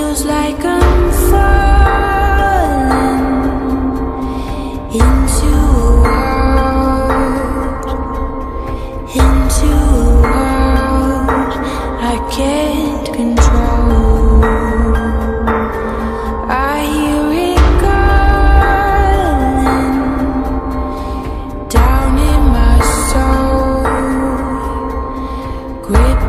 feels like I'm falling into a world, into a world I can't control. I hear it calling down in my soul. Grip